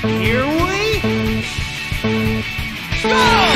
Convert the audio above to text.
Here we go!